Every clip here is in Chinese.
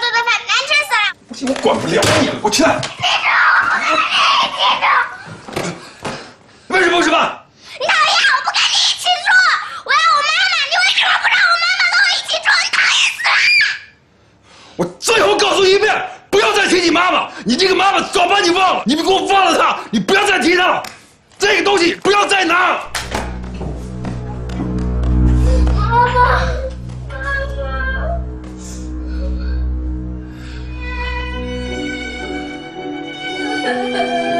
做的饭难吃死了。不行，我管不了你了，给我起来！为什么不吃饭？你讨厌，我不跟你一起住。我要我妈妈，你为什么不让我妈妈跟我一起住？你讨厌死了！我最后告诉一遍，不要再提你妈妈。你这个妈妈早把你忘了，你们给我忘了她，你不要再提她了。这个东西不要再拿。了。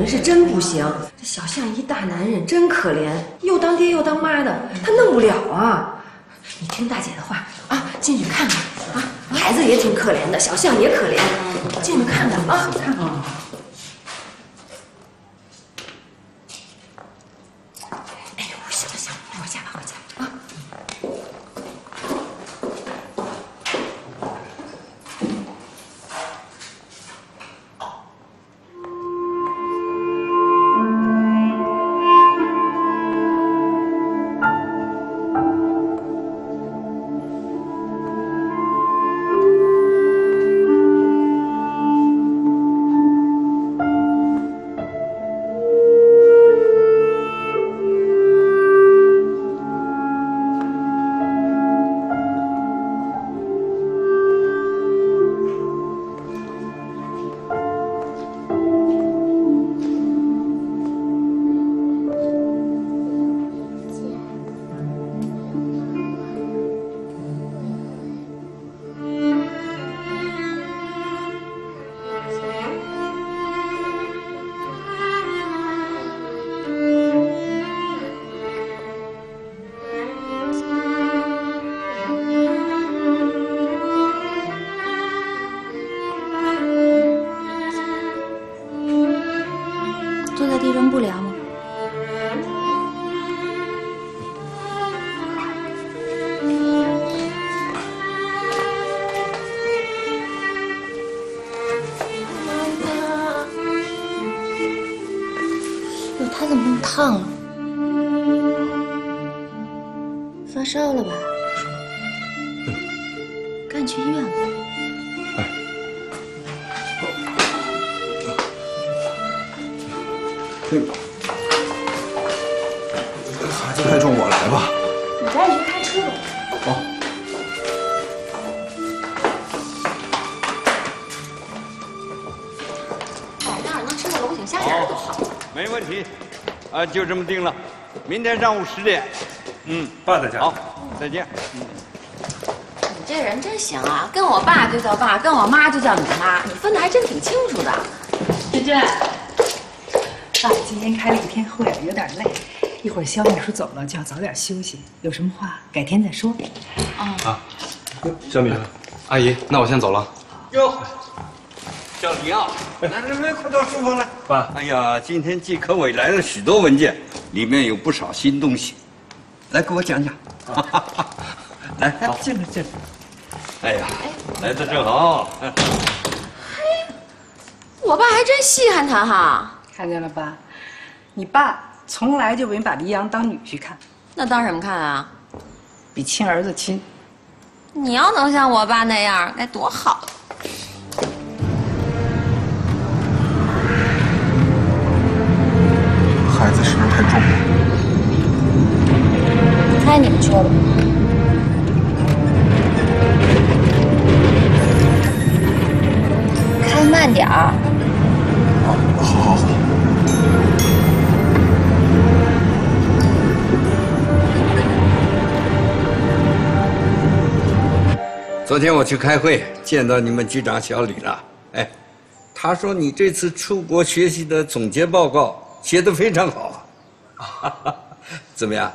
人是真不行。这小象一大男人真可怜，又当爹又当妈的，他弄不了啊。你听大姐的话啊，进去看看啊。孩子也挺可怜的，小象也可怜，进去看看啊。看看。啊，就这么定了，明天上午十点。嗯，爸在家。好，再见。嗯你这人真行啊，跟我爸就叫爸，跟我妈就叫你妈，你分的还真挺清楚的。娟娟，爸今天开了一天会，有点累，一会儿肖秘书走了就要早点休息，有什么话改天再说。啊小米，阿姨，那我先走了。哟，小李啊，来来来，快到书房来。爸，哎呀，今天季科委来了许多文件，里面有不少新东西，来给我讲讲。来，来进来进来。哎呀，来的正好。我爸还真稀罕他哈。看见了吧？你爸从来就没把黎阳当女婿看，那当什么看啊？比亲儿子亲。你要能像我爸那样，该多好。开你们车吧。开慢点儿。好。昨天我去开会，见到你们局长小李了。哎，他说你这次出国学习的总结报告写得非常好啊，怎么样？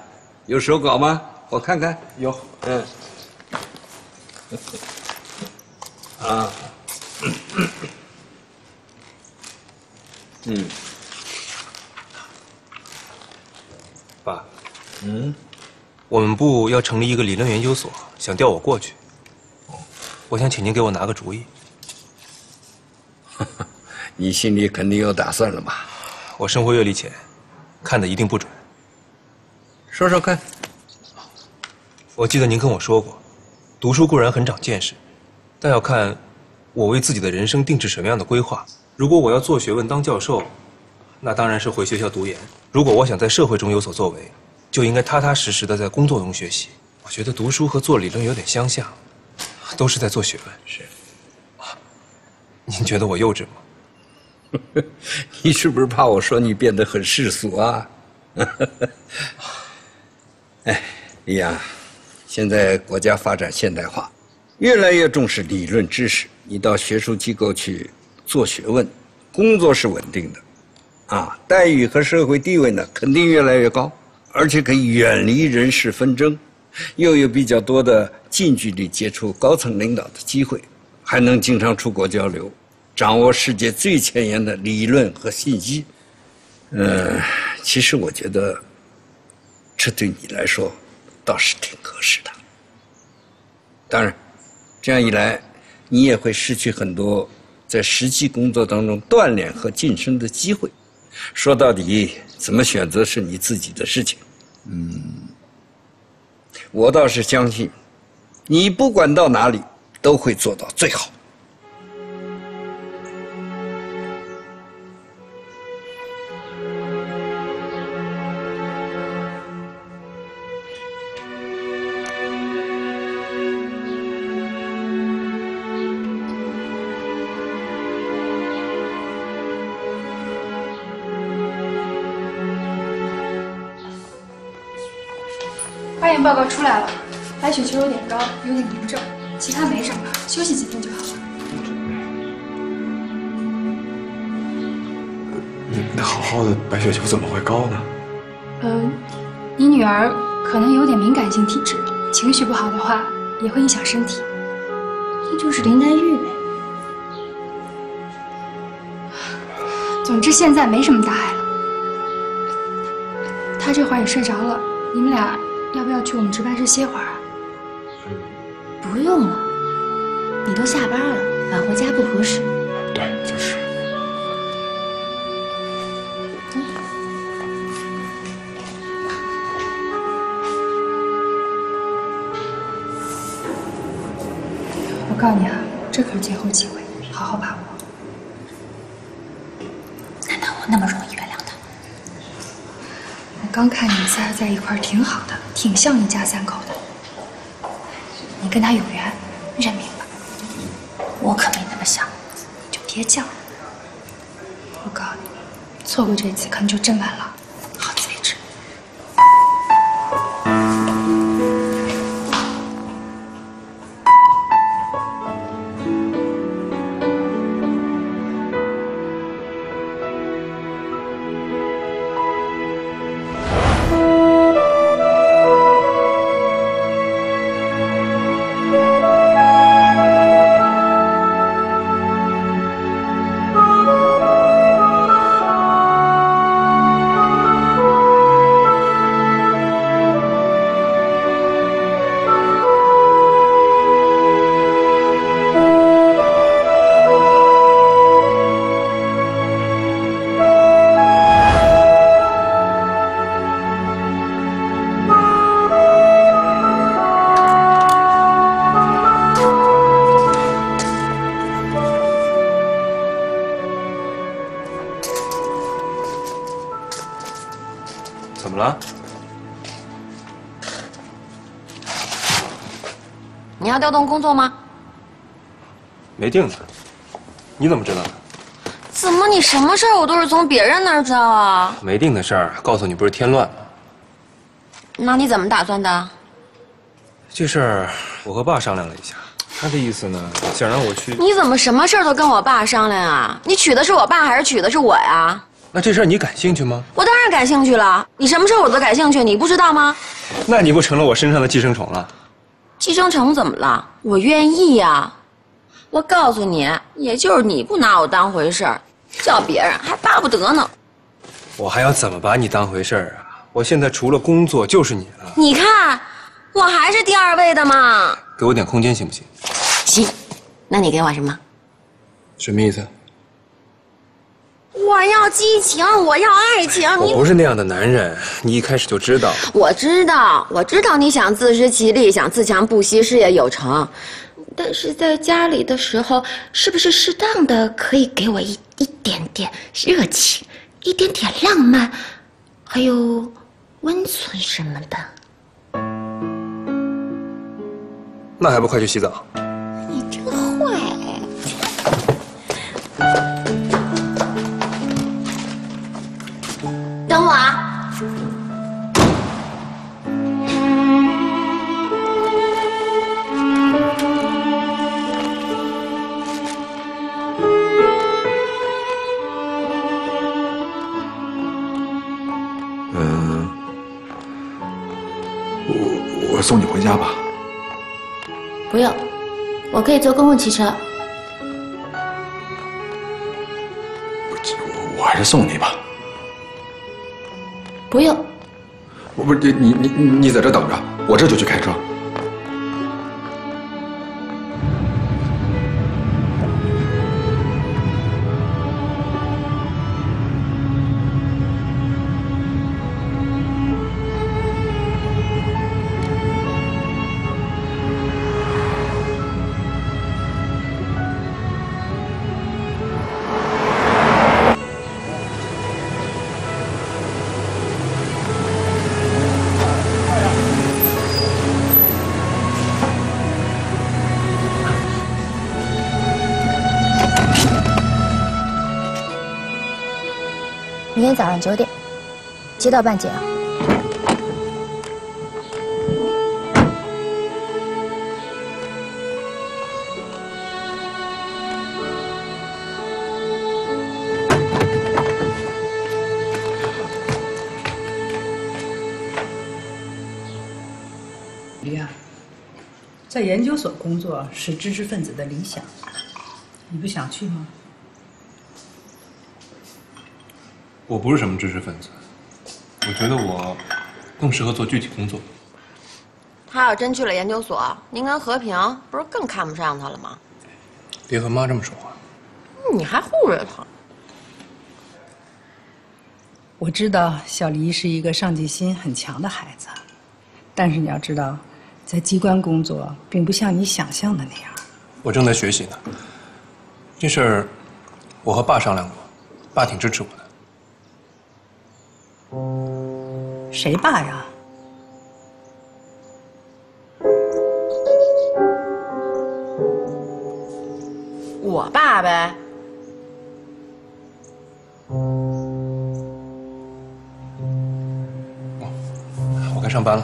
有手稿吗？我看看。有，嗯。啊。嗯。爸，嗯，我们部要成立一个理论研究所，想调我过去。我想请您给我拿个主意。你心里肯定有打算了吧？我生活阅历浅，看的一定不准。说说看。我记得您跟我说过，读书固然很长见识，但要看我为自己的人生定制什么样的规划。如果我要做学问当教授，那当然是回学校读研；如果我想在社会中有所作为，就应该踏踏实实的在工作中学习。我觉得读书和做理论有点相像，都是在做学问。是。您觉得我幼稚吗？你是不是怕我说你变得很世俗啊？哎，李阳，现在国家发展现代化，越来越重视理论知识。你到学术机构去做学问，工作是稳定的，啊，待遇和社会地位呢肯定越来越高，而且可以远离人事纷争，又有比较多的近距离接触高层领导的机会，还能经常出国交流，掌握世界最前沿的理论和信息。嗯，其实我觉得，这对你来说倒是挺合适的。当然，这样一来，你也会失去很多在实际工作当中锻炼和晋升的机会。说到底，怎么选择是你自己的事情。嗯，我倒是相信，你不管到哪里都会做到最好。白血球有点高，有点炎症，其他没什么，休息几天就好了。那好好的白血球怎么会高呢？嗯，你女儿可能有点敏感性体质，情绪不好的话也会影响身体。那就是林黛玉呗。总之现在没什么大碍了。她这会儿也睡着了，你们俩要不要去我们值班室歇会儿啊？不用了，你都下班了，晚回家不合适。对，就是。我告诉你啊，这可是最后机会，好好把握。难道我那么容易原谅他？我刚看你们仨在一块儿挺好的，挺像一家三口的。跟他有缘，认命吧。我可没那么想。你就别犟了。我告诉你，错过这次可能就真完了。动工作吗？没定呢。你怎么知道的？怎么你什么事儿我都是从别人那儿知道啊？没定的事儿，告诉你不是添乱吗？那你怎么打算的？这事儿我和爸商量了一下，他的意思呢，想让我去。你怎么什么事儿都跟我爸商量啊？你娶的是我爸还是娶的是我呀？那这事儿你感兴趣吗？我当然感兴趣了。你什么事儿我都感兴趣，你不知道吗？那你不成了我身上的寄生虫了？寄生虫怎么了？我愿意呀。我告诉你，也就是你不拿我当回事儿，叫别人还巴不得呢。我还要怎么把你当回事儿啊？我现在除了工作就是你了。你看，我还是第二位的嘛。给我点空间行不行？行，那你给我什么？什么意思？我要激情，我要爱情。我不是那样的男人，你一开始就知道。我知道，我知道你想自食其力，想自强不息，事业有成。但是在家里的时候，是不是适当的可以给我一一点点热情，一点点浪漫，还有温存什么的？那还不快去洗澡？送你回家吧。不用，我可以坐公共汽车。我还是送你吧。不用，我不是你你你你在这等着，我这就去开车。明天早上九点，街道办结啊。李亚，在研究所工作是知识分子的理想，你不想去吗？我不是什么知识分子，我觉得我更适合做具体工作。他要真去了研究所，您跟和平不是更看不上他了吗？别和妈这么说话。你还护着他？我知道小黎是一个上进心很强的孩子，但是你要知道，在机关工作并不像你想象的那样。我正在学习呢。这事儿我和爸商量过，爸挺支持我的。谁爸呀？我爸呗。我该上班了。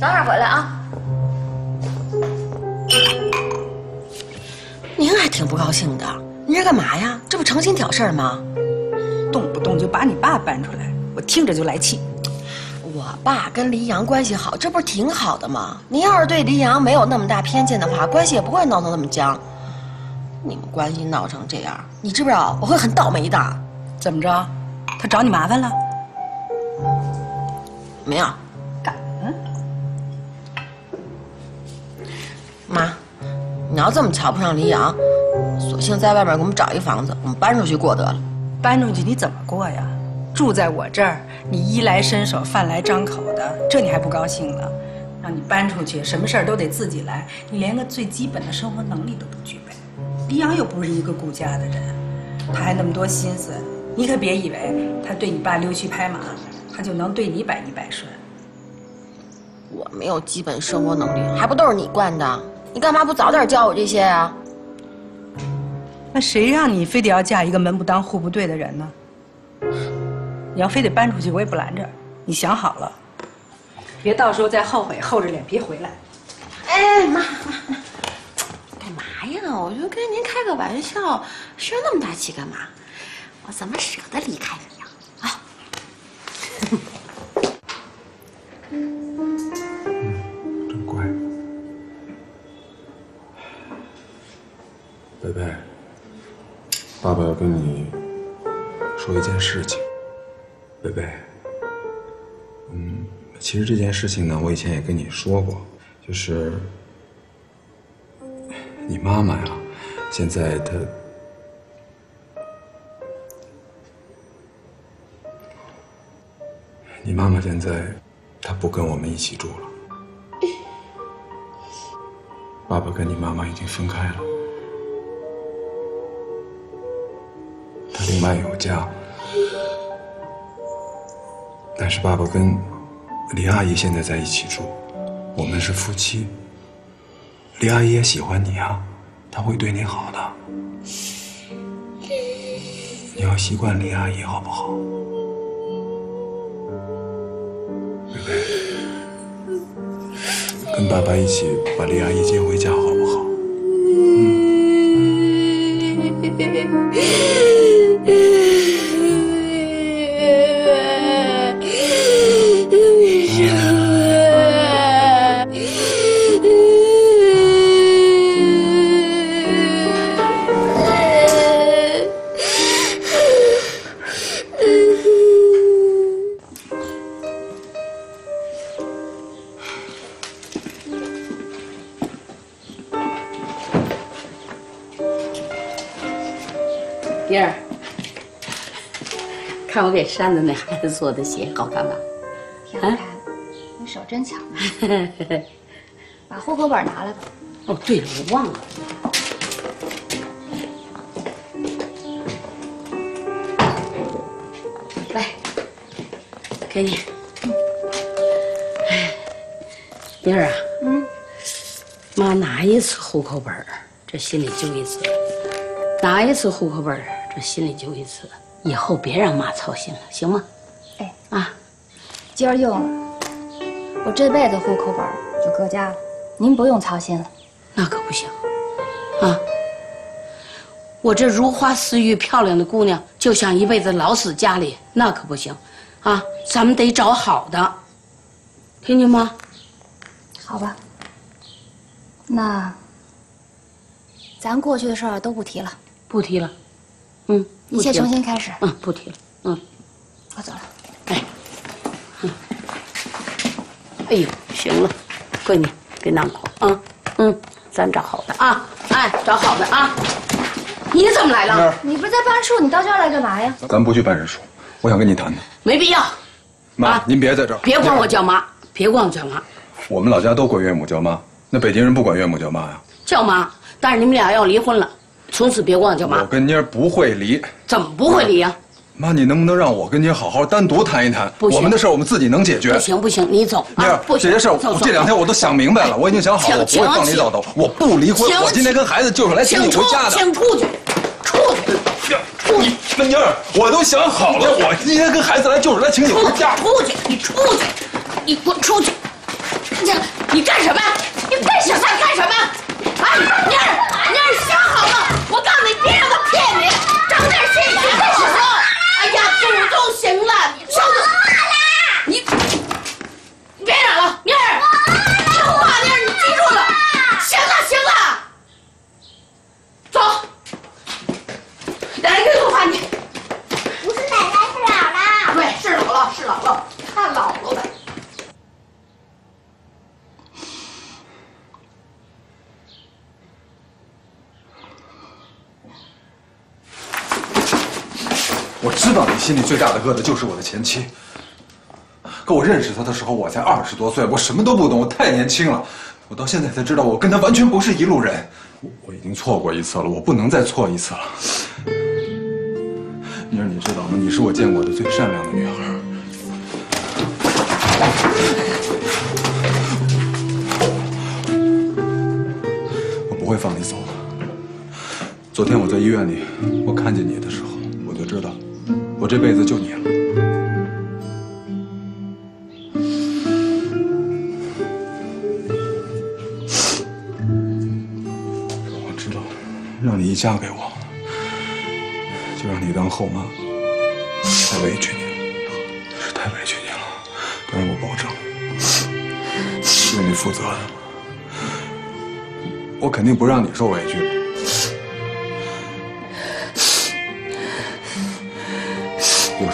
早点回来啊！您还挺不高兴的，您这干嘛呀？这不成心挑事儿吗？动不动就把你爸搬出来，我听着就来气。我爸跟黎阳关系好，这不是挺好的吗？您要是对黎阳没有那么大偏见的话，关系也不会闹得那么僵。你们关系闹成这样，你知不知道我会很倒霉的？怎么着？他找你麻烦了？没有，敢？妈，你要这么瞧不上黎阳，索性在外面给我们找一房子，我们搬出去过得了。搬出去你怎么过呀？住在我这儿，你衣来伸手，饭来张口的，这你还不高兴呢？让你搬出去，什么事儿都得自己来，你连个最基本的生活能力都不具备。黎阳又不是一个顾家的人，他还那么多心思，你可别以为他对你爸溜须拍马，他就能对你百依百顺。我没有基本生活能力，还不都是你惯的？你干嘛不早点教我这些呀？那谁让你非得要嫁一个门不当户不对的人呢？你要非得搬出去，我也不拦着。你想好了，别到时候再后悔，厚着脸皮回来。哎哎，妈妈妈，干嘛呀？我就跟您开个玩笑，生那么大气干嘛？我怎么舍得离开你呀？啊！真乖。贝贝，爸爸要跟你说一件事情。贝贝，嗯，其实这件事情呢，我以前也跟你说过，就是你妈妈呀，现在她。你妈妈现在，她不跟我们一起住了。爸爸跟你妈妈已经分开了，他另外有家，但是爸爸跟李阿姨现在在一起住，我们是夫妻。李阿姨也喜欢你啊，她会对你好的，你要习惯李阿姨好不好？跟爸爸一起把李阿姨接回家，好不好？嗯燕 看我给山子那孩子做的鞋好看吧？挺好看，你手真巧。把户口本拿来吧。哦，对了，我忘了。来，给你。哎，妮儿啊，嗯，妈拿一次户口本，这心里就一次；拿一次户口本，这心里就一次。以后别让妈操心了，行吗？哎，啊，今儿用了，我这辈子户口本就搁家了，您不用操心了。那可不行，啊！我这如花似玉、漂亮的姑娘，就想一辈子老死家里，那可不行，啊！咱们得找好的，听见吗？好吧，那咱过去的事儿都不提了，不提了，嗯，一切重新开始。嗯，不提了，嗯，我走了。哎，嗯，哎呦，行了，闺女，别难过啊，嗯，咱找好的啊，哎，找好的啊。你怎么来了？你不是在办事处，你到这儿来干嘛呀？咱不去办事处，我想跟你谈谈。没必要，妈，您别在这儿，别管我叫妈，别管我叫妈，我们老家都管岳母叫妈，那北京人不管岳母叫妈呀？叫妈。但是你们俩要离婚了，从此别管我妈我。跟妮儿不会离。怎么不会离呀、妈，你能不能让我跟妮儿好好单独谈一谈？不行我们的事儿我们自己能解决。不行不行，你走妮儿啊！，不行，这些事儿我这两天我都想明白了，我已经想好了，我不会放你走的，我不离婚。我今天跟孩子就是来请你回家的。请出去，出去，你那妮儿，我都想好了，我今天跟孩子来就是来请你回家。出去，你出去，你滚出去！这你干什么？你干什么？干什么？啊，妮儿，想好了，我告诉你，别让他骗你，长点心眼干什么？哎呀，这都行了，你收着。你你别嚷了，妮儿，听话，妮儿，你记住了。行了，行了，走。奶奶给我话你。不是奶奶，是姥姥。对，是姥姥，是姥姥，看姥姥的。我知道你心里最大的疙瘩就是我的前妻。可我认识她的时候，我才二十多岁，我什么都不懂，我太年轻了。我到现在才知道，我跟她完全不是一路人。我我已经错过一次了，我不能再错一次了。妮儿，你知道吗？你是我见过的最善良的女孩。我不会放你走的。昨天我在医院里，我看见你的时候，我就知道，我这辈子就你了。我知道，让你一嫁给我，就让你当后妈，太委屈你，是太委屈你了。但是我保证，为你负责的，我肯定不让你受委屈。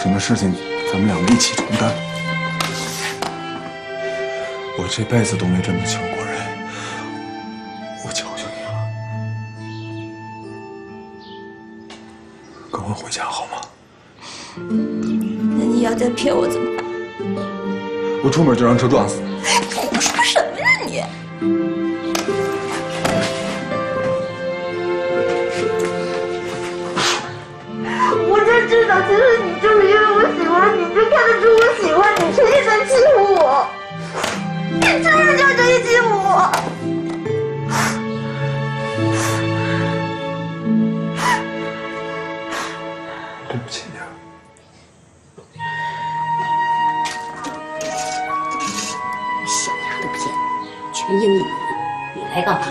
什么事情，咱们两个一起承担。我这辈子都没这么求过人，我求求你了，跟我回家好吗？那你要再骗我怎么办？我出门就让车撞死。看得出我喜欢你，所以才欺负我。你就是这样一欺负我。对不起呀、小丫头片子，全因为你，你来干嘛？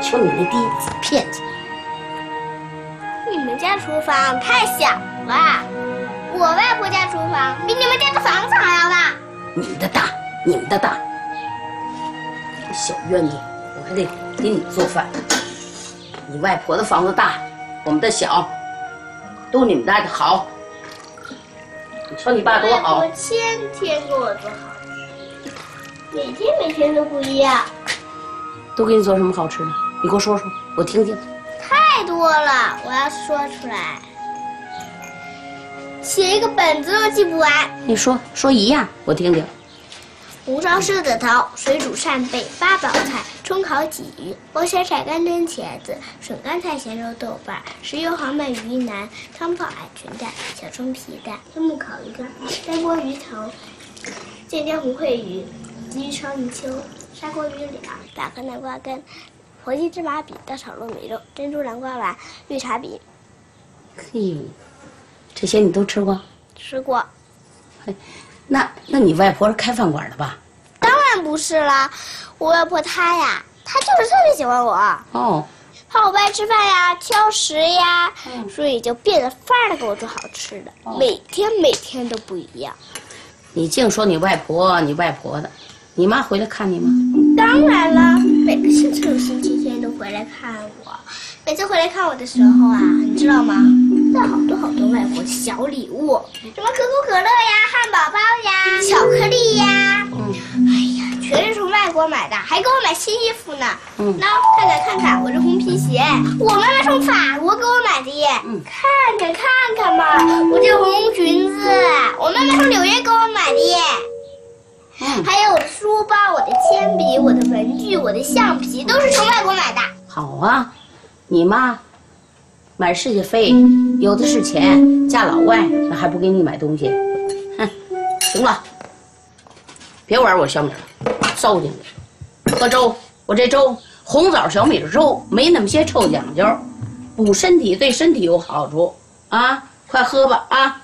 就你那爹怎么骗子？你们家厨房太小你们的大，你们的大。小院子，我还得给你做饭。你外婆的房子大，我们的小，都你们家的好。你瞧你爸多好我，天天给我做好吃，每天每天都不一样，都给你做什么好吃的？你给我说说，我听听。太多了，我要说出来，写一个本子都记不完。你说说一样，我听听。红烧狮子头、水煮扇贝、八宝菜、葱烤鲫鱼、剥咸菜干蒸茄子、笋干菜咸肉豆瓣、石油黄焖鱼腩、汤泡海裙蛋、小葱皮蛋、黑木烤鱼干、干锅鱼头、见江红烩鱼、鲫鱼烧泥鳅、砂锅鱼脸、打颗南瓜根、火鸡芝麻饼、大炒糯米肉、珍珠南瓜丸、绿茶饼。嘿，这些你都吃过？吃过？那那你外婆是开饭馆的吧？当然不是啦，我外婆她呀，她就是特别喜欢我。哦，怕我不爱吃饭呀，挑食呀，所以就变着法儿的给我做好吃的，每天每天都不一样。你净说你外婆，你外婆的，你妈回来看你吗？当然了，每个星期六、星期天都回来看我。每次回来看我的时候啊，你知道吗？带好多好多外国的小礼物，什么可口可乐呀、汉堡包呀、巧克力呀，哎呀，全是从外国买的，还给我买新衣服呢。嗯那看看看看，我这红皮鞋，我妈妈从法国给我买的耶。看看看看嘛，我这红裙子，我妈妈从纽约给我买的耶。还有我的书包、我的铅笔、我的文具、我的橡皮，都是从外国买的。好啊，你妈买世界飞，有的是钱，嫁老外那还不给你买东西？哼，行了，别玩我小米了，糟践了。喝粥，我这粥红枣小米粥，没那么些臭讲究，补身体对身体有好处啊！快喝吧啊！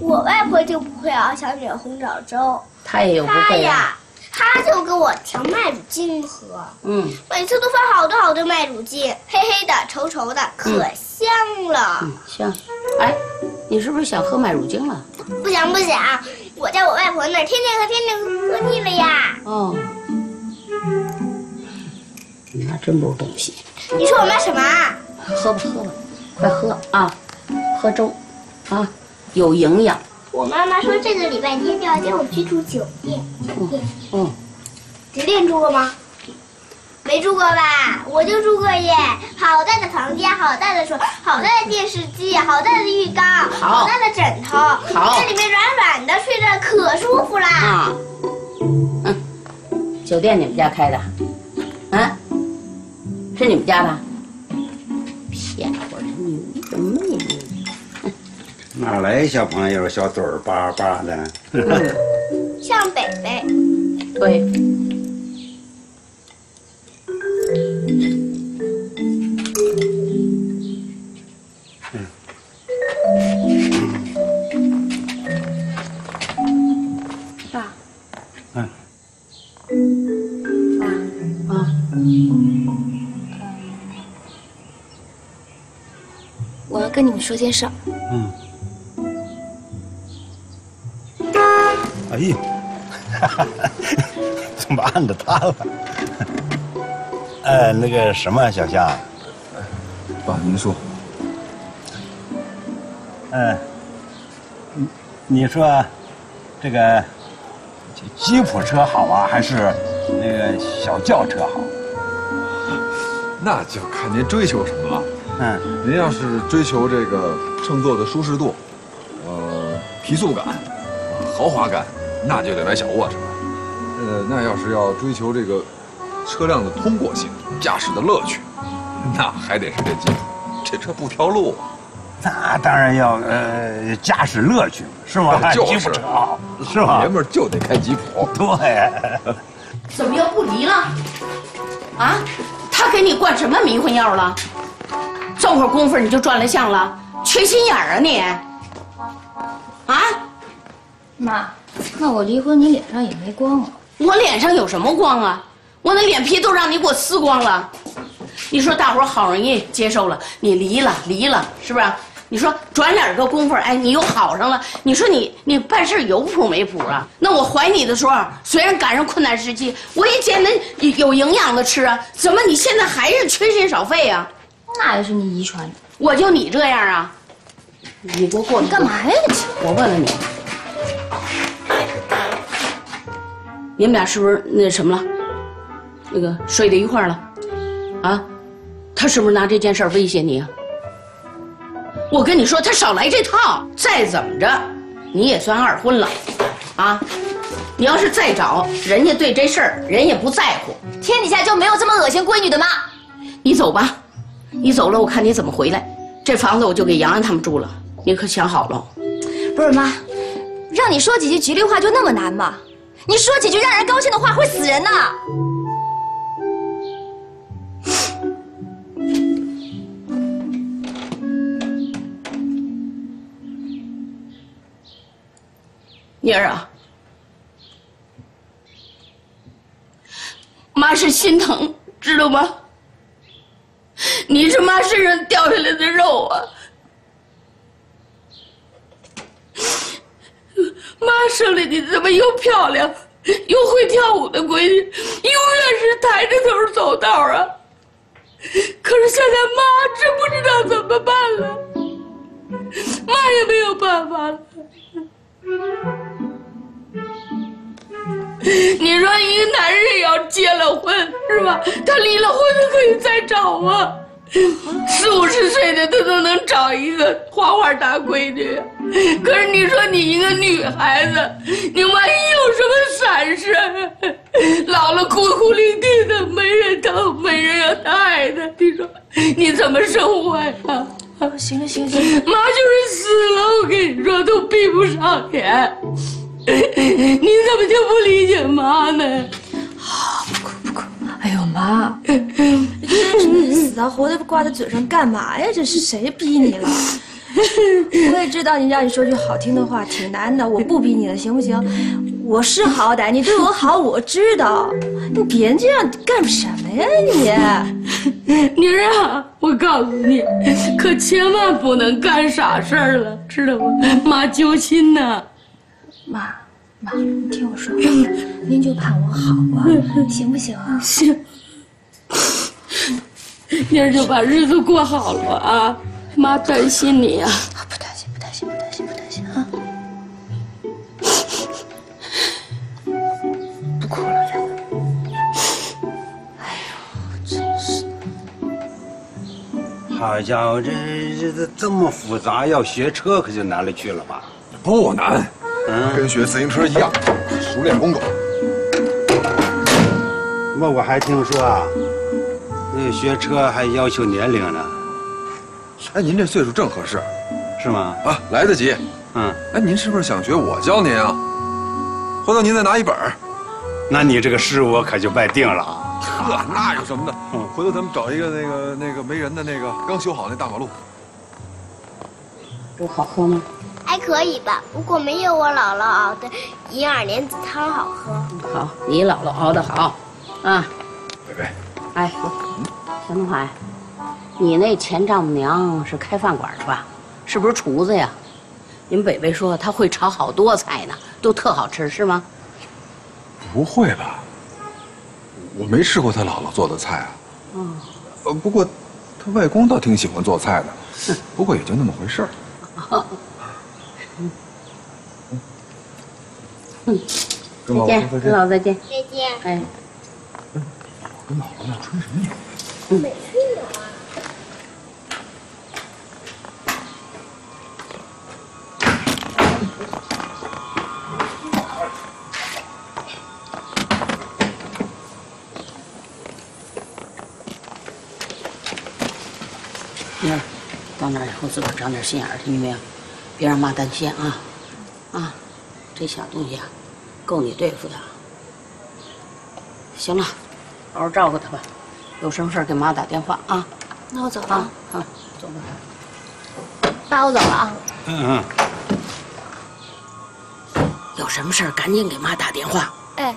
我外婆就不会熬小米红枣粥，她也有不她会啊。呀，她就给我调麦乳精喝，嗯，每次都放好多好多麦乳精，黑黑的、稠稠的，可香了。香。哎，你是不是想喝麦乳精了？不想不想，我在我外婆那儿天天喝，天天喝，喝腻了呀。哦，你妈真不是东西。你说我妈什么啊？喝吧喝吧，快喝啊！喝粥，啊，有营养。我妈妈说这个礼拜天就要接我去住酒店。酒店嗯，酒店住过吗？没住过吧？我就住过耶！好大的房间，好大的床，好大的电视机，好大的浴缸，好大的枕头，好这里面软软的，睡着可舒服啦。啊，嗯，酒店你们家开的？啊，是你们家的？骗我的女的妹妹！哪来小朋友小嘴儿巴巴的？像北北，对，爸，嗯，啊，我要跟你们说件事儿。哎呀，怎么按着他了？呃，那个什么，小夏，爸，您说，嗯，你你说这个吉普车好啊，还是那个小轿车好？那就看您追求什么了。嗯，您要是追求这个乘坐的舒适度，呃，提速感，豪华感，那就得买小卧车。呃，那要是要追求这个车辆的通过性、驾驶的乐趣，那还得是这吉普。这车不挑路啊。那当然要呃驾驶乐趣，是吗？就是吉普车，是吧？爷们儿就得开吉普。对。怎么又不离了？啊？他给你灌什么迷魂药了？这会儿功夫你就转了向了，缺心眼儿啊你！啊？妈，那我离婚你脸上也没光啊。我脸上有什么光啊？我那脸皮都让你给我撕光了。你说大伙儿好容易接受了，你离了离了，是不是？你说转脸个功夫，哎，你又好上了。你说你你办事有谱没谱啊？那我怀你的时候，虽然赶上困难时期，我也捡那有营养的吃啊。怎么你现在还是缺心少肺啊？那也是你遗传的。我就你这样啊？你给我过来！你干嘛呀你？我问问你，你们俩是不是那什么了？那个睡在一块儿了？啊？他是不是拿这件事威胁你啊？我跟你说，他少来这套。再怎么着，你也算二婚了，啊？你要是再找人家，对这事儿人也不在乎。天底下就没有这么恶心闺女的吗？你走吧，你走了，我看你怎么回来。这房子我就给洋洋他们住了，你可想好了？不是妈，让你说几句吉利话就那么难吗？你说几句让人高兴的话会死人呢。妮儿啊，妈是心疼，知道吗？你是妈身上掉下来的肉啊！妈生了你这么又漂亮又会跳舞的闺女，永远是抬着头走道啊！可是现在妈真不知道怎么办了，妈也没有办法了。你说一个男人要结了婚是吧？他离了婚他可以再找啊，四五十岁的他都能找一个花花大闺女。可是你说你一个女孩子，你万一有什么闪失，老了孤苦伶仃的，没人疼，没人要爱的，你说你怎么生活呀？行了行了行了，妈就是死了，我跟你说都闭不上眼。你怎么就不理解妈呢？好。哎呦妈，这死啊活的挂在嘴上干嘛呀？这是谁逼你了？我也知道你让你说句好听的话挺难的，我不逼你了，行不行？我是好歹，你对我好我知道，你别这样干什么呀你？妮儿啊，我告诉你，可千万不能干傻事儿了，知道吗？妈揪心呢。妈，妈，你听我说，您就盼我好啊，行不行啊？行。明儿就把日子过好了啊！妈担心你呀。不担心，不担心，不担心，不担心啊！不哭了，咱们。哎呦，真是的。好家伙，这日子这么复杂，要学车可就难了去了吧？不难。跟学自行车一样，熟练工种。那我还听说啊，那学车还要求年龄呢。哎，您这岁数正合适，是吗？啊，来得及。嗯。哎，您是不是想学我教您啊？回头您再拿一本那你这个师傅可就拜定了啊。呵，那有什么的？嗯，回头咱们找一个那个那个没人的那个刚修好那大马路。这好喝吗？还可以吧，不过没有我姥姥熬的银耳莲子汤好喝。好，你姥姥熬的好，啊。贝贝，哎，小东海，你那前丈母娘是开饭馆的吧？是不是厨子呀？您北北说她会炒好多菜呢，都特好吃，是吗？不会吧？我没吃过他姥姥做的菜啊。嗯，呃，不过他外公倒挺喜欢做菜的，不过也就那么回事儿。嗯，再见，跟姥姥再见。再见。哎，跟姥姥要穿什么衣服？嗯。妮儿，到那儿以后自个儿长点心眼儿，听见没有？别让妈担心啊！啊，这小东西啊，够你对付的。行了，好好照顾他吧。有什么事儿给妈打电话啊！那我走了。啊，好，走吧。爸，我走了啊。嗯嗯，有什么事儿赶紧给妈打电话。哎，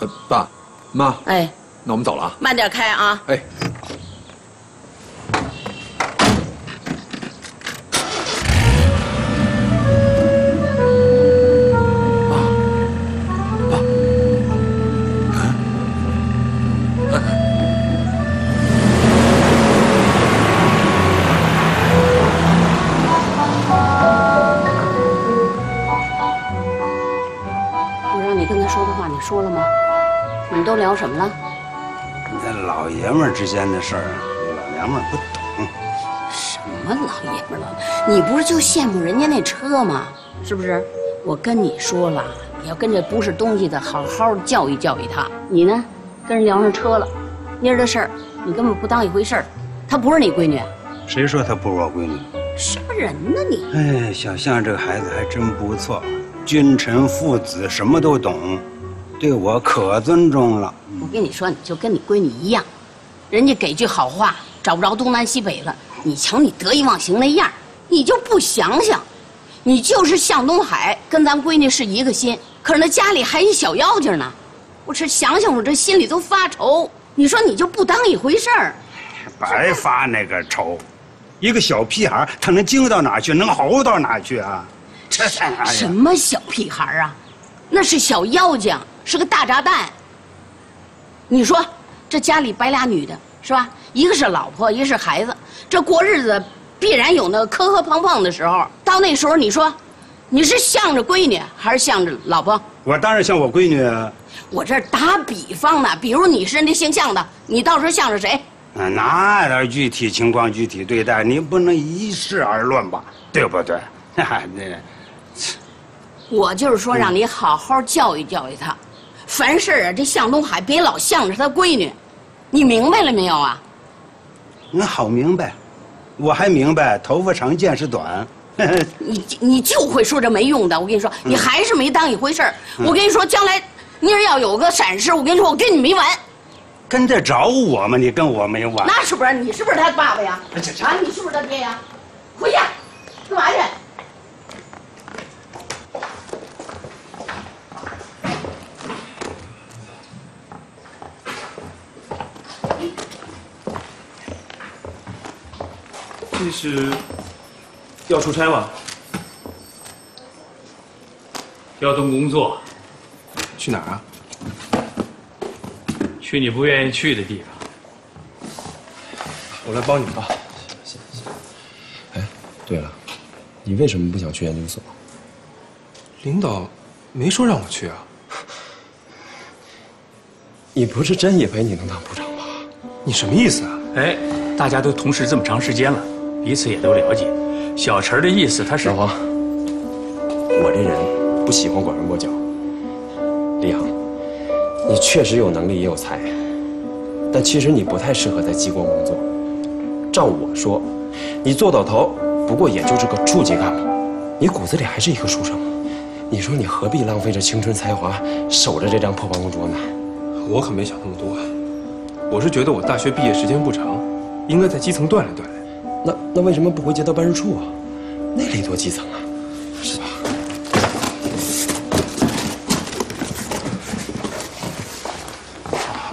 呃，爸，妈，哎，那我们走了啊。慢点开啊！哎，之间的事儿，老娘们儿不懂。什么老爷们儿了？你不是就羡慕人家那车吗？是不是？我跟你说了，你要跟这不是东西的好好教育教育他。你呢，跟人聊上车了，妮儿的事儿你根本不当一回事儿。她不是你闺女，谁说她不是我闺女？什么人呢你？哎，小象这个孩子还真不错，君臣父子什么都懂，对我可尊重了。我跟你说，你就跟你闺女一样，人家给句好话，找不着东南西北了。你瞧你得意忘形那样，你就不想想，你就是向东海跟咱闺女是一个心，可是那家里还一小妖精呢。我这想想，我这心里都发愁。你说你就不当一回事儿？白发那个愁，一个小屁孩，他能精到哪去？能猴到哪去啊？这什么小屁孩啊？那是小妖精，是个大炸弹。你说这家里摆俩女的，是吧？一个是老婆，一个是孩子，这过日子必然有那磕磕碰碰的时候。到那时候，你说你是向着闺女还是向着老婆？我当然向我闺女啊，我这打比方呢，比如你是那姓向的，你到时候向着谁？啊那点具体情况具体对待，你不能一视而论吧？对不对？哈，这我就是说，让你好好教育教育他。凡事啊，这向东海别老向着他闺女，你明白了没有啊？那好明白，我还明白头发长见识短。你你就会说这没用的，我跟你说，你还是没当一回事儿。我跟你说，将来妮儿要有个闪失，我跟你说，我跟你没完。跟得着我吗？你跟我没完。那是不是？你是不是他爸爸呀？啊，你是不是他爹呀？回家，干嘛去？这是要出差吗？调动工作，去哪儿啊？去你不愿意去的地方。我来帮你吧。行行行哎，对了，你为什么不想去研究所？领导没说让我去啊。你不是真以为你能当部长吧？你什么意思啊？哎，大家都同事这么长时间了，彼此也都了解。小陈的意思，他是老黄，我这人不喜欢拐弯抹角。李阳，你确实有能力也有才，但其实你不太适合在机关工作。照我说，你做到头，不过也就是个处级干部，你骨子里还是一个书生。你说你何必浪费着青春才华，守着这张破办公桌呢？我可没想那么多。我是觉得我大学毕业时间不长，应该在基层锻炼锻炼。那那为什么不回街道办事处啊？那里多基层啊，是吧？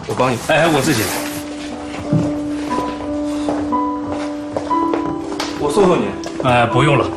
我帮你，哎哎，我自己来。我送送你，哎，不用了。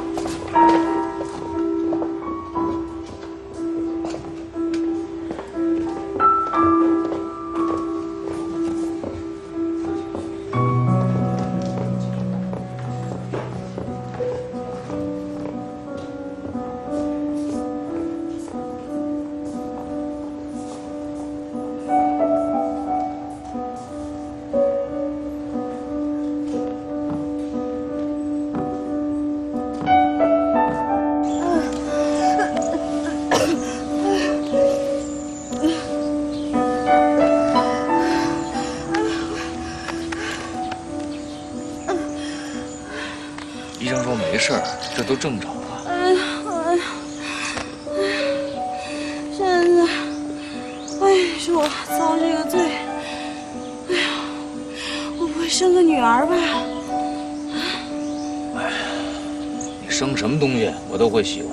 正常啊。哎呀，哎呀，现在，哎，是我遭这个罪。哎呀，我不会生个女儿吧？哎你生什么东西我都会喜欢。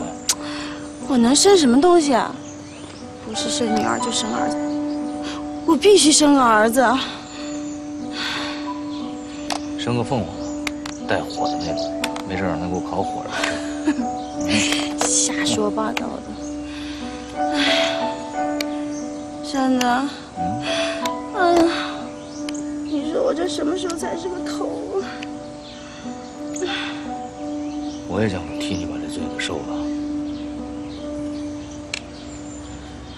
我能生什么东西啊？不是生女儿就生儿子，我必须生个儿子。生个凤凰，带火的那种，没事让他给我烤火了。瞎说八道的。哎呀，山子，哎呀，你说我这什么时候才是个头啊？我也想你把这罪给受了。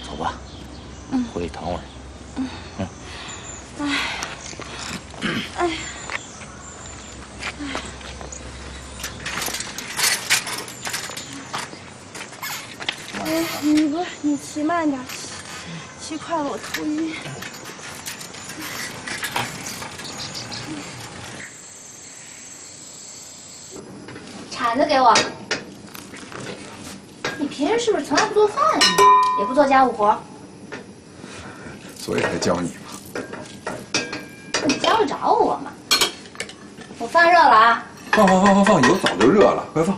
走吧，回去躺会儿。嗯。哎，哎。哎，你不，你骑慢点，骑骑快了我头晕。铲子给我。你平时是不是从来不做饭呀？也不做家务活？所以才教你嘛。你教得着我吗？我饭热了啊！放放放放放，油早就热了，快放。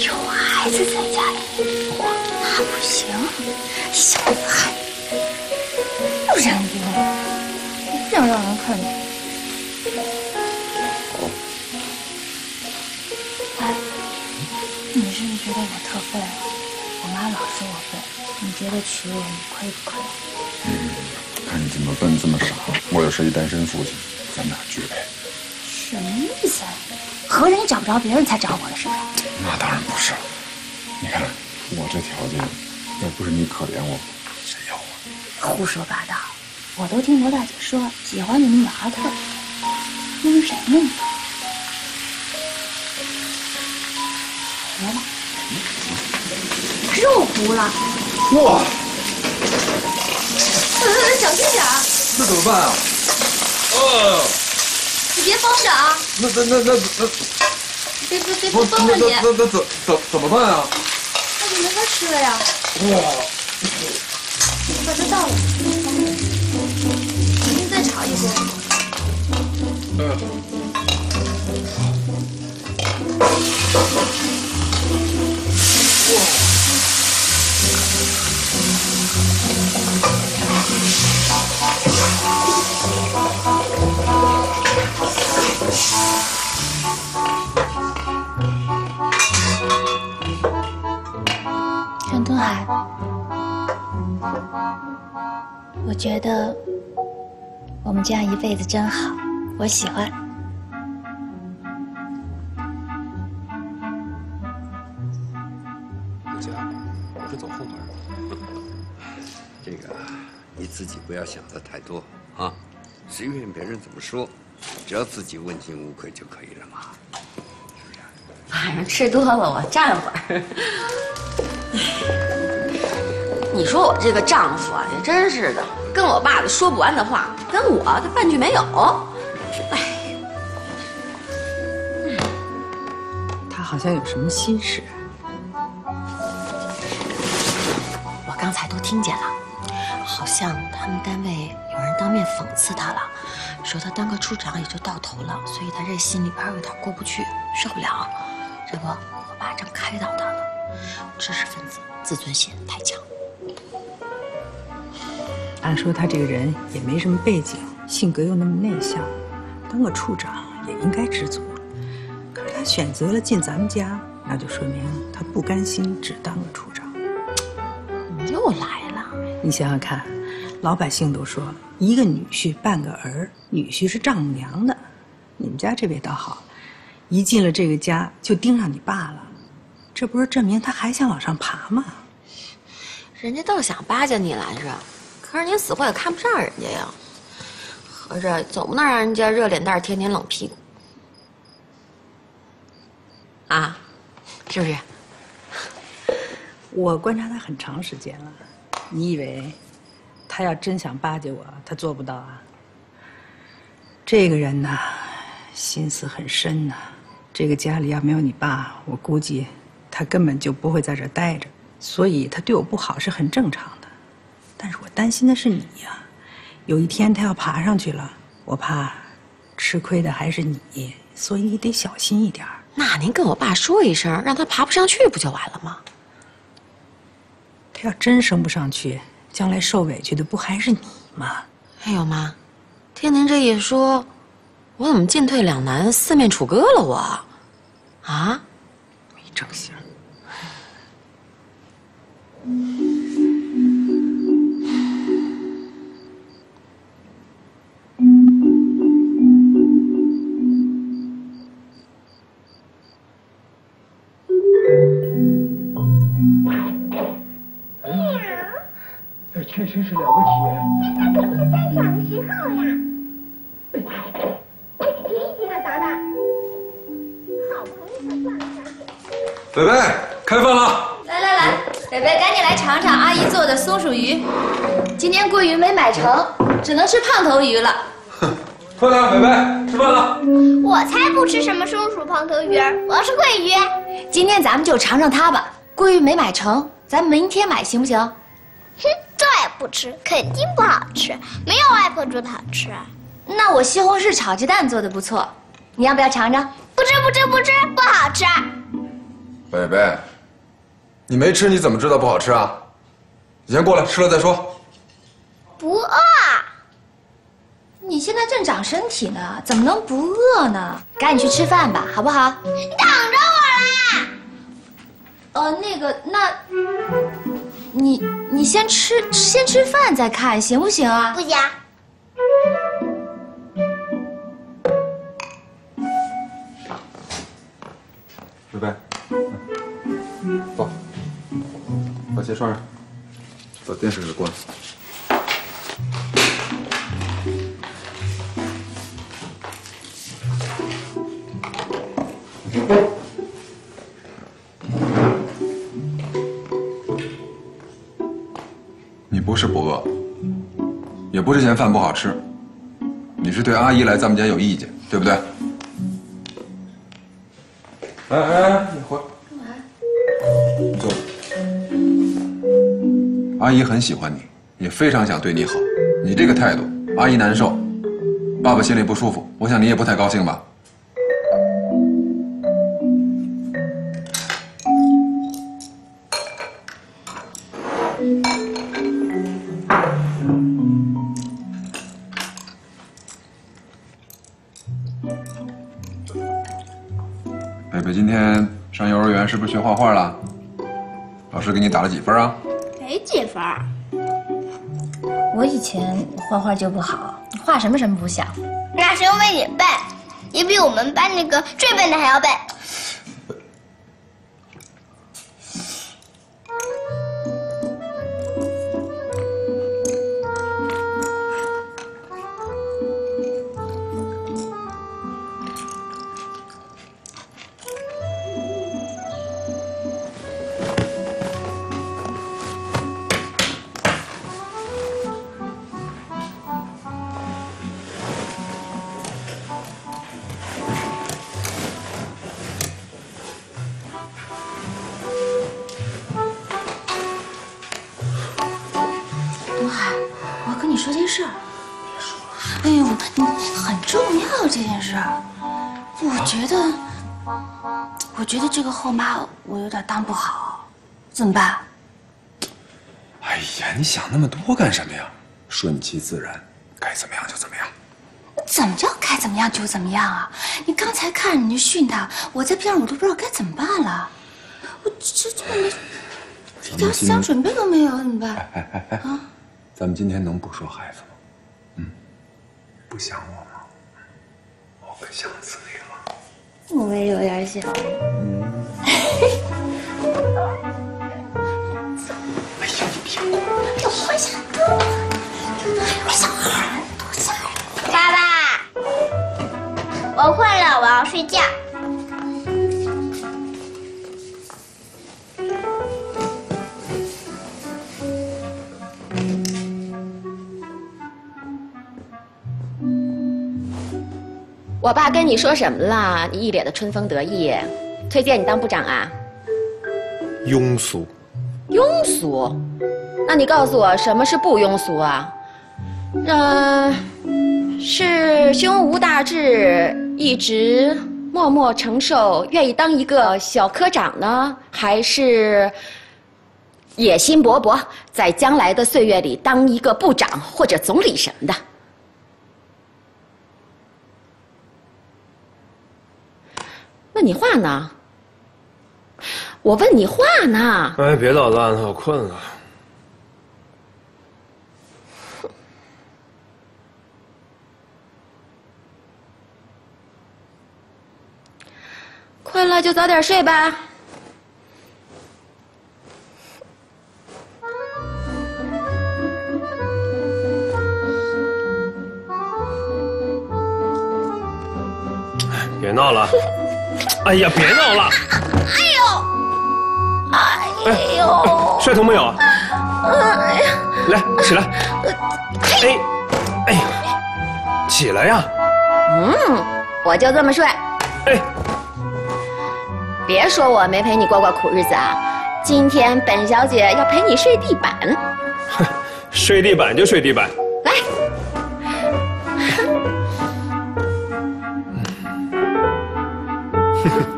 有孩子在家里，那不行，小子不染锅，我不想让人看见。哎，你是不是觉得我特废？我妈老说我笨，你觉得娶我你亏不亏？看你这么笨这么傻，我又是一单身父亲，咱俩绝配。什么意思？合着你找不着别人才找我的是吧？那当然不是了。你看我这条件，要不是你可怜我，谁要我？胡说八道！我都听罗大姐说，喜欢你们女孩特别，因为谁呢？糊了，肉糊了。哇！呃，小心点儿，那怎么办啊？哦，你别绷着啊！那那那那那，别别别不别疯着你，那那那怎怎怎么办啊？那就没法吃了呀！哇！把它倒了，您再炒一锅。任东海，我觉得我们这样一辈子真好，我喜欢。有家，我是走后门。这个你自己不要想的太多啊，随便别人怎么说，只要自己问心无愧就可以了嘛。晚上吃多了，我站会儿。你说我这个丈夫啊，也真是的，跟我爸的说不完的话，跟我他半句没有。哎，他好像有什么心事。我刚才都听见了，好像他们单位有人当面讽刺他了，说他当个处长也就到头了，所以他这心里边有点过不去，受不了。这不，我爸正开导他呢。知识分子自尊心太强。按说他这个人也没什么背景，性格又那么内向，当个处长也应该知足。可是他选择了进咱们家，那就说明他不甘心只当个处长。又来了，你想想看，老百姓都说一个女婿半个儿，女婿是丈母娘的。你们家这位倒好，一进了这个家就盯上你爸了，这不是证明他还想往上爬吗？人家倒想巴结你来着，可是你死活也看不上人家呀。合着总不能让人家热脸蛋儿天天冷屁股啊，是不是？我观察他很长时间了，你以为他要真想巴结我，他做不到啊？这个人呐，心思很深呐。这个家里要没有你爸，我估计他根本就不会在这儿待着。所以他对我不好是很正常的。但是我担心的是你呀，有一天他要爬上去了，我怕吃亏的还是你。所以你得小心一点。那您跟我爸说一声，让他爬不上去不就完了吗？他要真升不上去，将来受委屈的不还是你吗？哎呦妈，听您这一说，我怎么进退两难、四面楚歌了我？啊？没正形。这确实是了不起。这可不是在场的时候呀！提醒了达达，好不容易才赚了。北北，开饭了。来来来，北北赶紧来尝尝阿姨做的松鼠鱼。今天桂鱼没买成，只能吃胖头鱼了。哼 快点，北北，吃饭了。我才不吃什么松鼠胖头鱼儿，我是桂鱼。今天咱们就尝尝它吧。桂鱼没买成，咱明天买行不行？哼，不吃，肯定不好吃，没有外婆做的好吃。那我西红柿炒鸡蛋做的不错，你要不要尝尝？不吃不吃不吃，不好吃。北北，你没吃你怎么知道不好吃啊？你先过来，吃了再说。不饿。你现在正长身体呢，怎么能不饿呢？赶紧去吃饭吧，好不好？你等着我啦！呃，那个，那，你你先吃，先吃饭再看，行不行啊？不行。北北，走，把鞋穿上，把电视给关了。你不是不饿，也不是嫌饭不好吃，你是对阿姨来咱们家有意见，对不对？哎哎，你回干嘛？坐。阿姨很喜欢你，也非常想对你好。你这个态度，阿姨难受，爸爸心里不舒服。我想你也不太高兴吧？画画了？老师给你打了几分啊？没几分。我以前画画就不好，画什么什么不像。那是因为你笨，你比我们班那个最笨的还要笨。后妈我有点当不好，怎么办？哎呀，你想那么多干什么呀？顺其自然，该怎么样就怎么样。怎么叫该怎么样就怎么样啊？你刚才看着你就训他，我在边上我都不知道该怎么办了。我这这么没一点思想准备都没有，怎么办？哎哎哎，咱们今天能不说孩子吗？嗯，不想我吗？我可想死你了。我也有点想。睡觉。我爸跟你说什么了？你一脸的春风得意，推荐你当部长啊？庸俗，庸俗？那你告诉我什么是不庸俗啊？嗯、是胸无大志，一直默默承受，愿意当一个小科长呢，还是野心勃勃，在将来的岁月里当一个部长或者总理什么的？问你话呢？我问你话呢？哎，别捣乱了，我困了。困了就早点睡吧。别闹了，哎呀，别闹了！哎呦，哎呦，摔疼没有啊？哎呀，来，起来。哎，哎，起来呀！嗯，我就这么睡。哎，别说我没陪你过过苦日子啊今天本小姐要陪你睡地板。哼 睡地板就睡地板。来。哼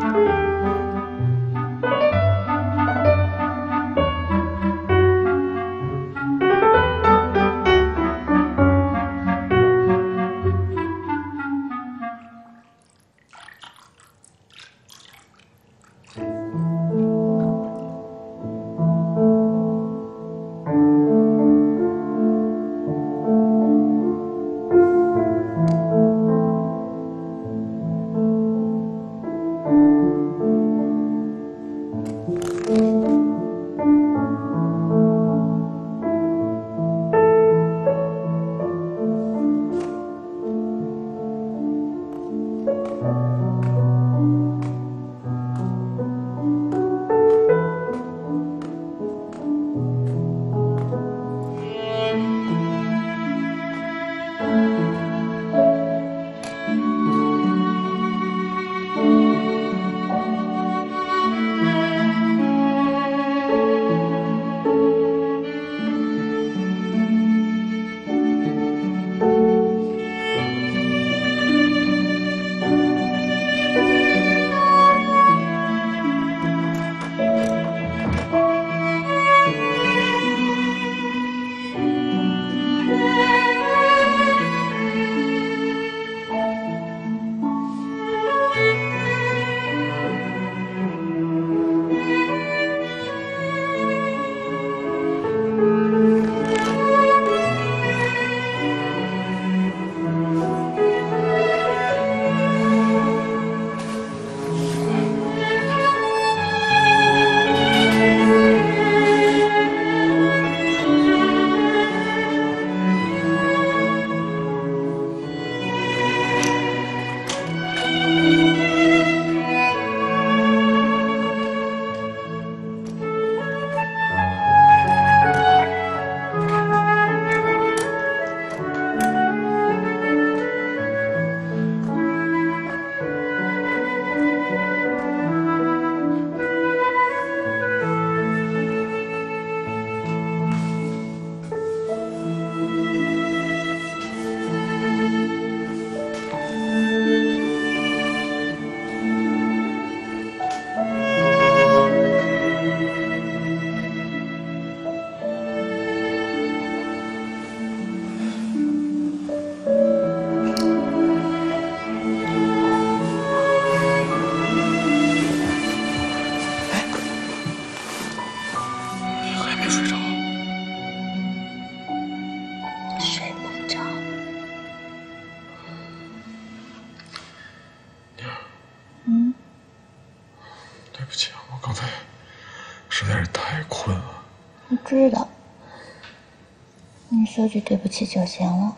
说句对不起就行了。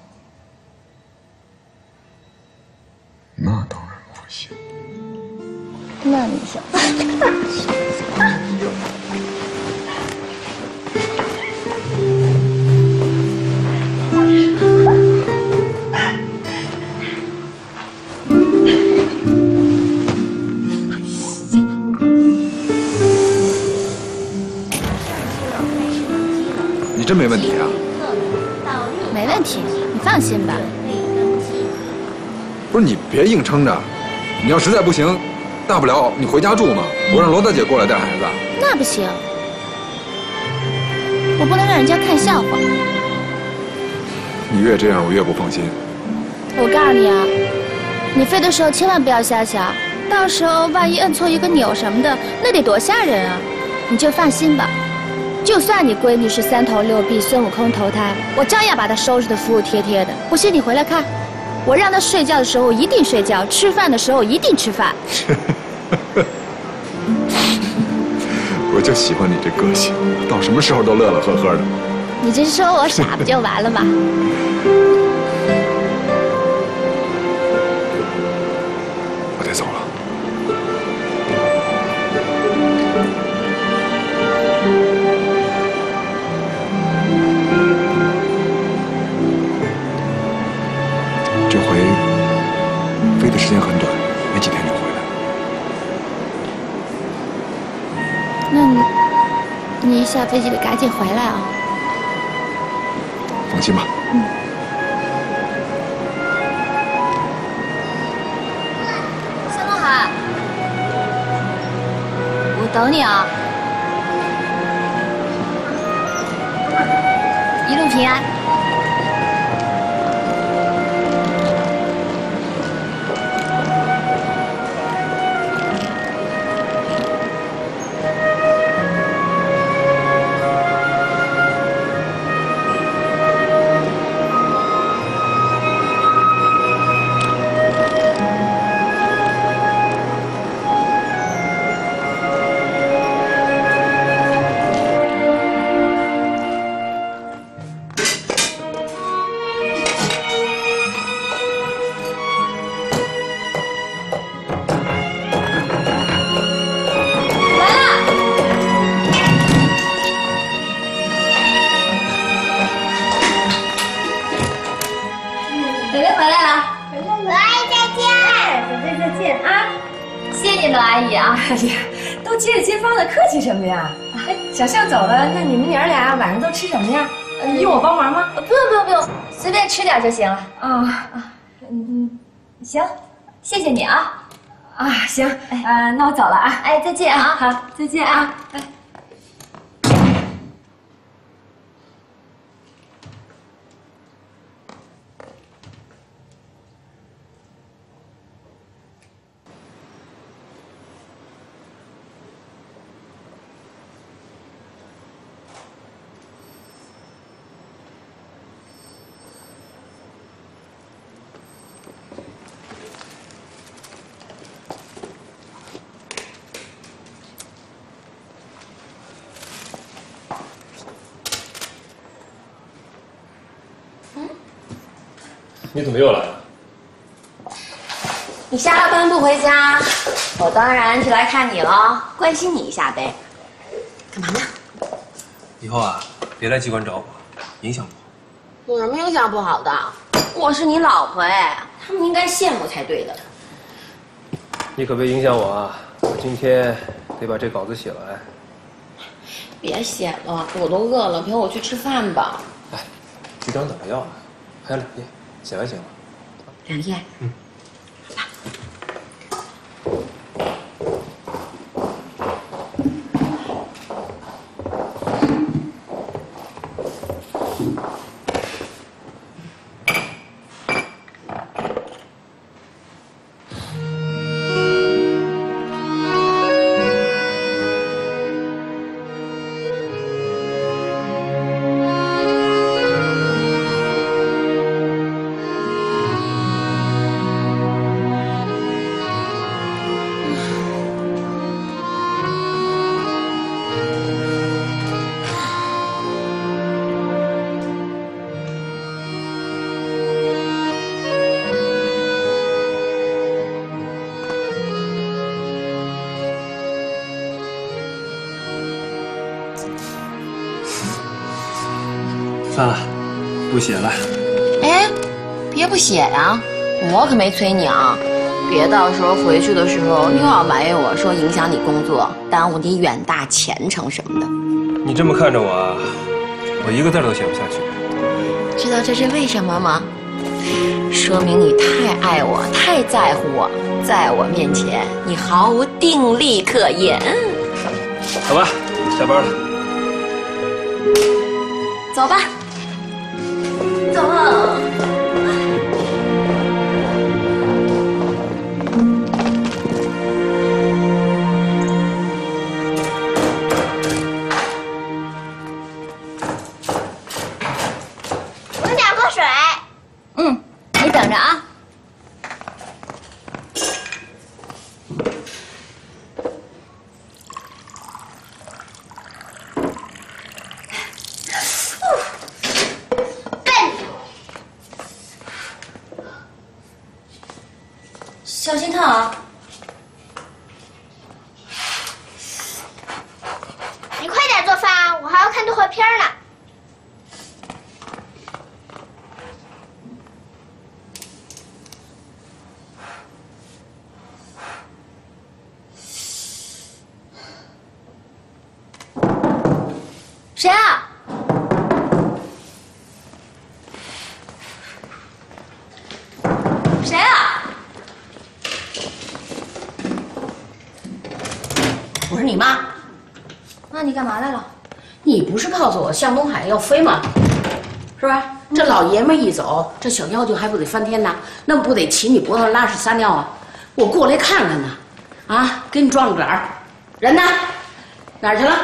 别硬撑着，你要实在不行，大不了你回家住嘛，我让罗大姐过来带孩子。那不行，我不能让人家看笑话。你越这样，我越不放心。我告诉你啊，你飞的时候千万不要瞎想，到时候万一摁错一个钮什么的，那得多吓人啊！你就放心吧，就算你闺女是三头六臂孙悟空投胎，我照样把她收拾的服服帖帖的。不信你回来看，我让他睡觉的时候一定睡觉，吃饭的时候一定吃饭。我就喜欢你这个性，到什么时候都乐乐呵呵的。你这说我傻不就完了吗？下飞机得赶紧回来啊！放心吧。嗯向东海，我等你啊！一路平安。都吃什么呀？呃用我帮忙吗？不用不用不用，随便吃点就行了。啊啊，嗯，行，谢谢你啊。啊，行，哎，那我走了啊。哎，再见啊！好，再见啊。哎。你怎么又来了？你下了班不回家，我当然是来看你了，关心你一下呗。干嘛呢？以后啊，别来机关找我，影响不好。有什么影响不好的？我是你老婆哎，他们应该羡慕才对的。你可别影响我啊！我今天得把这稿子写完。别写了，我都饿了，陪我去吃饭吧。哎局长怎么样了？还有两页，写完行了。两页。嗯。算了，不写了。哎，别不写呀，我可没催你啊。别到时候回去的时候又要埋怨我说影响你工作，耽误你远大前程什么的。你这么看着我啊，我一个字都写不下去。知道这是为什么吗？说明你太爱我，太在乎我，在我面前你毫无定力可言。好吧，下班了。走吧，走。诉我向东海要飞吗？是吧？这老爷们一走，这小妖精还不得翻天呐？那不得骑你脖子上拉屎撒尿啊？我过来看看呢，啊，给你壮个胆儿。人呢？哪儿去了？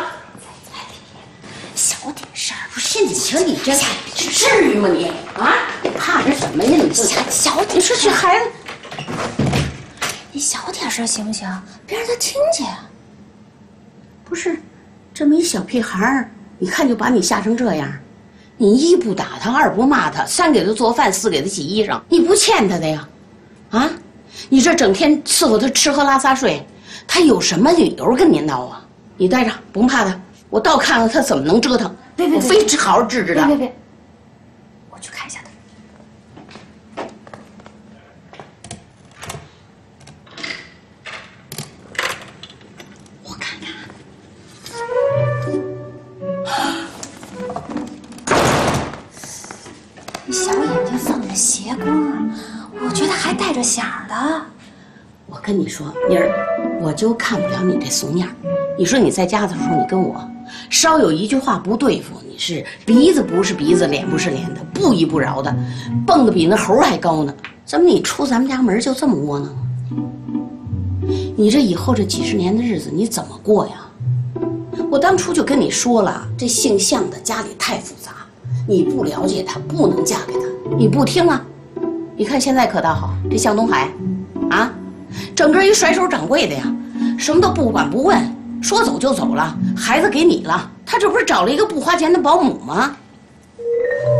小点声儿，不是你瞧你这，至于吗你？啊，你怕这什么呀？你这小你说这孩子，你小点声行不行？别让他听见。不是，这么一小屁孩儿，一看就把你吓成这样。你一不打他，二不骂他，三给他做饭，四给他洗衣裳，你不欠他的呀？啊，你这整天伺候他吃喝拉撒睡，他有什么理由跟你闹啊？你待着，甭怕他，我倒看看他怎么能折腾。别别别我非治好好治治他。别别别，我去看一下跟你说，妮儿，我就看不了你这怂样。你说你在家的时候，你跟我稍有一句话不对付，你是鼻子不是鼻子，脸不是脸的，不依不饶的，蹦得比那猴还高呢。怎么你出咱们家门就这么窝囊？你这以后这几十年的日子你怎么过呀？我当初就跟你说了，这姓向的家里太复杂，你不了解他，不能嫁给他。你不听啊？你看现在可倒好，这向东海，啊，整个一甩手掌柜的呀，什么都不管不问，说走就走了，孩子给你了，他这不是找了一个不花钱的保姆吗？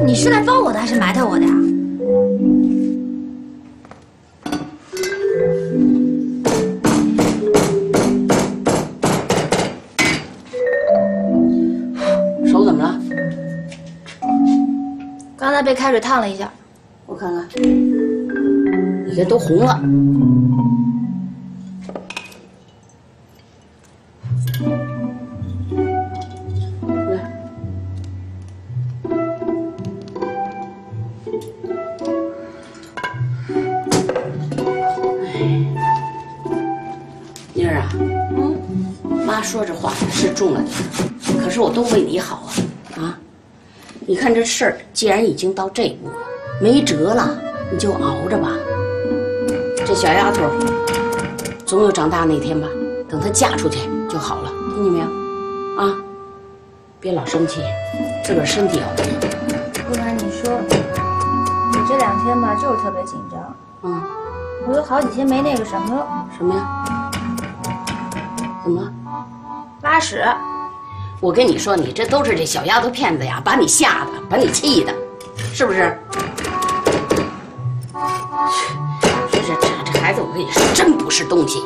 你是来帮我的还是埋汰我的呀？手怎么了？刚才被开水烫了一下。我看看，你这都红了。儿啊，嗯，妈说这话是重了点，可是我都为你好啊啊！你看这事儿既然已经到这步了，没辙了，你就熬着吧。这小丫头总有长大那天吧，等她嫁出去就好了，听见没有？啊，别老生气，自个儿身体要注意。不瞒你说，我这两天吧就是特别紧张，嗯，我有好几天没那个什么了，什么呀？怎么？拉屎。我跟你说，你这都是这小丫头片子呀，把你吓的，把你气的，是不是？这这这这孩子，我跟你说，真不是东西。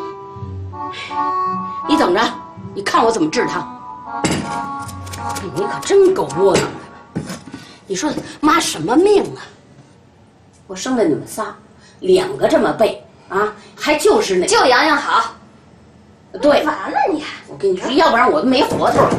你等着，你看我怎么治他。你可真够窝囊的。你说妈什么命啊？我生了你们仨，两个这么背啊，还就是那就洋洋好。对，完了你！我跟你说，要不然我都没活头了。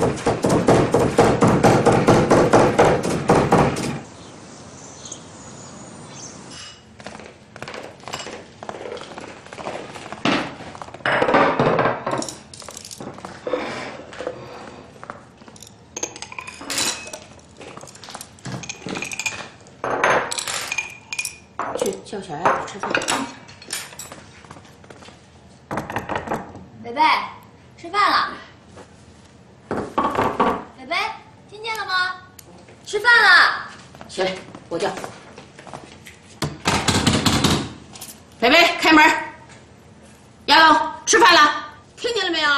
去叫小丫头吃饭。北北，吃饭了。北北，听见了吗？吃饭了。起来，我叫。北北，开门。丫头，吃饭了，听见了没有？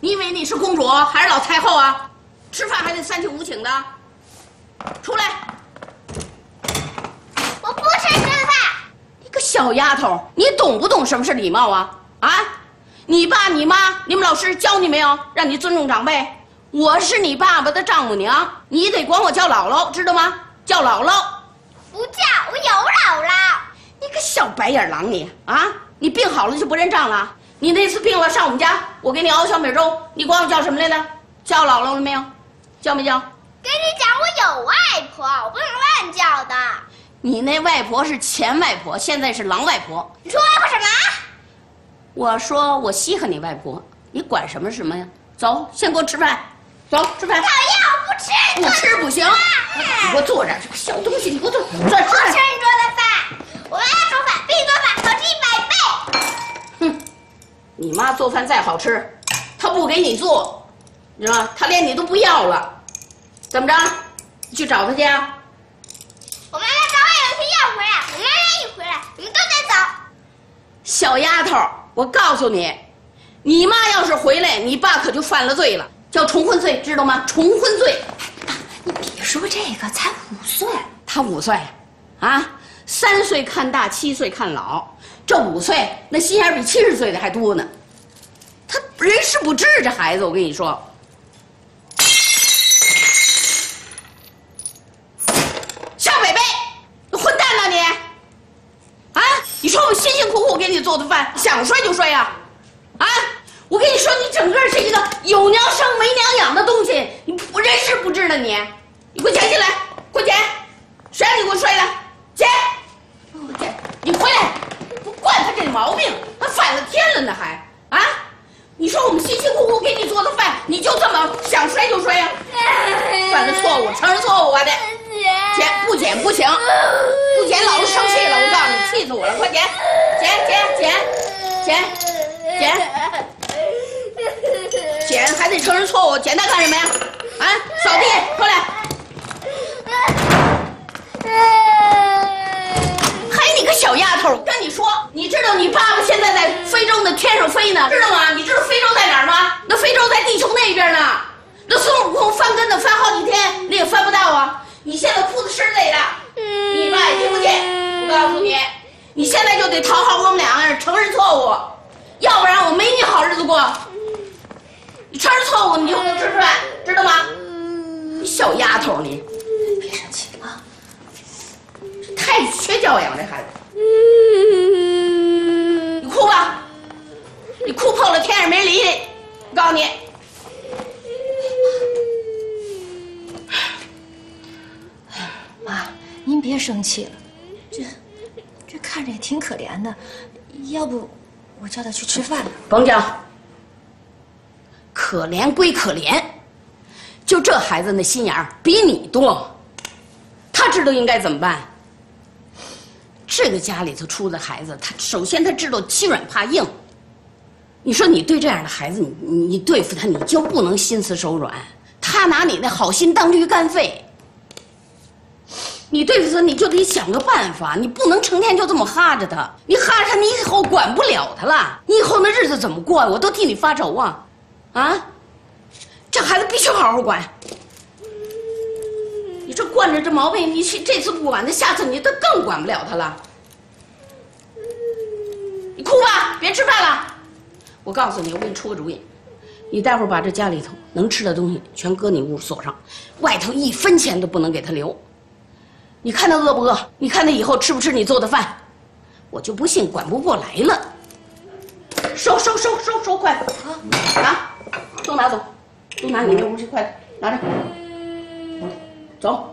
你以为你是公主还是老太后啊？吃饭还得三请五请的。出来！我不吃这饭。你个小丫头，你懂不懂什么是礼貌啊？啊！你爸、你妈、你们老师教你没有？让你尊重长辈。我是你爸爸的丈母娘，你得管我叫姥姥，知道吗？叫姥姥。不叫，我有姥姥。你个小白眼狼你啊！你病好了就不认账了？你那次病了上我们家，我给你熬小米粥，你管我叫什么来着？叫姥姥了没有？叫没叫？跟你讲，我有外婆，我不能乱叫的。你那外婆是前外婆，现在是狼外婆。你说外婆什么？我说我稀罕你外婆，你管什么什么呀？走，先给我吃饭，走吃饭。讨厌，我不吃。不吃不行，你给我坐这儿，这个小东西，你给我坐，坐我这吃你做的饭，我妈做饭比你做饭好吃一百倍。哼你妈做饭再好吃，她不给你做，你知道吗？她连你都不要了，怎么着？你去找她去啊！我妈妈早晚有一天要回来，我妈妈一回来，你们都得走。小丫头，我告诉你，你妈要是回来，你爸可就犯了罪了，叫重婚罪，知道吗？重婚罪。你别说这个，才五岁，他五岁，啊，三岁看大，七岁看老，这五岁那心眼比七十岁的还多呢。他人事不知，这孩子，我跟你说。小北北，你混蛋呐你！啊，你说我辛辛苦苦给你做的饭，想摔就摔呀、啊？我跟你说，你整个是一个有娘生没娘养的东西，你不人事不知呢你！你给我捡起来，给我捡！谁让你给我摔的？捡！捡！你回来！不惯他这毛病，他反了天了呢还啊！你说我们辛辛苦苦给你做的饭，你就这么想摔就摔呀、犯了错误，承认错误，我得捡不捡不行，不捡老子生气了，我告诉你，气死我了！快捡，捡捡捡捡捡捡，还得承认错误，捡它干什么呀？啊，扫地，过来！还你个小丫头，跟你说，你知道你爸爸现在在非洲的天上飞呢，知道吗？你知道非洲在哪儿吗？那非洲在地球那边呢。那孙悟空翻跟头翻好几天，那也翻不到啊。你现在哭的是累的，你爸也听不见。我告诉你，你现在就得讨好我们两个人，承认错误，要不然我没你好日子过。你承认错误，你就不吃饭，知道吗？你小丫头，你别生气啊！太缺教养，这孩子。你哭吧，你哭破了天也没人理你。我告诉你，妈，您别生气了，这这看着也挺可怜的，要不我叫他去吃饭吧。甭叫。可怜归可怜，就这孩子那心眼儿比你多，他知道应该怎么办。这个家里头出的孩子，他首先他知道欺软怕硬。你说你对这样的孩子，你你对付他，你就不能心慈手软。他拿你那好心当驴肝肺。你对付他，你就得想个办法，你不能成天就这么哈着他。你哈着他，你以后管不了他了，你以后那日子怎么过？我都替你发愁啊！啊，这孩子必须好好管。你这惯着这毛病，你去这次不管他，下次你都更管不了他了。你哭吧，别吃饭了。我告诉你，我给你出个主意，你待会儿把这家里头能吃的东西全搁你屋锁上，外头一分钱都不能给他留。你看他饿不饿？你看他以后吃不吃你做的饭？我就不信管不过来了。收收收收收筷子啊！都拿走，都拿你那屋去，快拿着，走。